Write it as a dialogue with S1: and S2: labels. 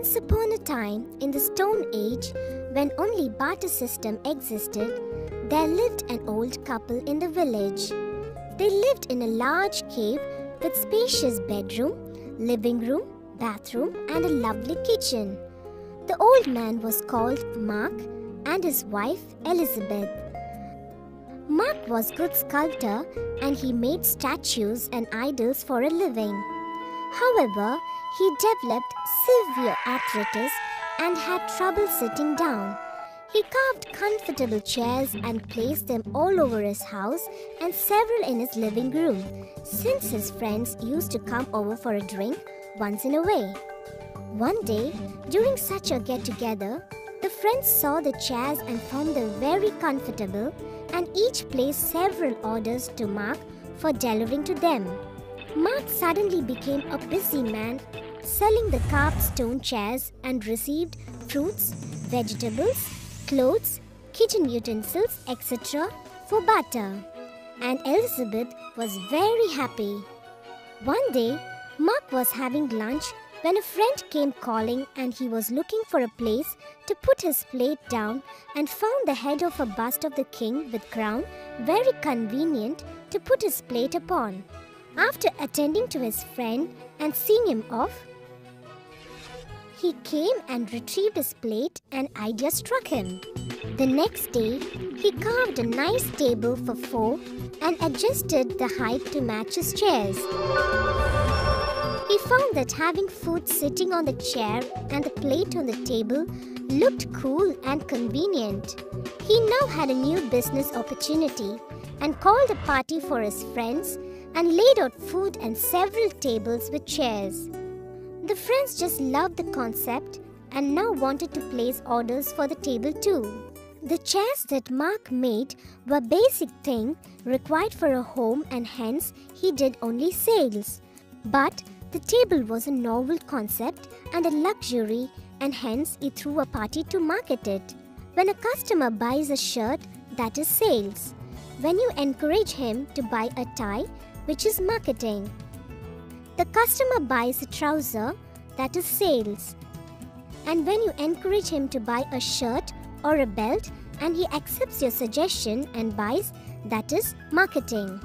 S1: Once upon a time, in the Stone Age, when only barter system existed, there lived an old couple in the village. They lived in a large cave with spacious bedroom, living room, bathroom, and a lovely kitchen. The old man was called Mark and his wife Elizabeth. Mark was good sculptor and he made statues and idols for a living. However, he developed severe arthritis and had trouble sitting down. He carved comfortable chairs and placed them all over his house and several in his living room, since his friends used to come over for a drink once in a way. One day, during such a get together, the friends saw the chairs and found them very comfortable and each placed several orders to Mark for delivering to them. Mark suddenly became a busy man selling the carved stone chairs and received fruits, vegetables, clothes, kitchen utensils, etc. for barter. And Elizabeth was very happy. One day, Mark was having lunch when a friend came calling and he was looking for a place to put his plate down and found the head of a bust of the king with crown very convenient to put his plate upon. After attending to his friend and seeing him off, he came and retrieved his plate and idea struck him. The next day, he carved a nice table for four and adjusted the height to match his chairs. He found that having food sitting on the chair and the plate on the table looked cool and convenient. He now had a new business opportunity and called a party for his friends and laid out food and several tables with chairs. The friends just loved the concept and now wanted to place orders for the table too. The chairs that Mark made were basic thing required for a home and hence he did only sales. But the table was a novel concept and a luxury and hence he threw a party to market it. When a customer buys a shirt, that is sales. When you encourage him to buy a tie, which is marketing. The customer buys a trouser, that is sales. And when you encourage him to buy a shirt or a belt and he accepts your suggestion and buys, that is marketing.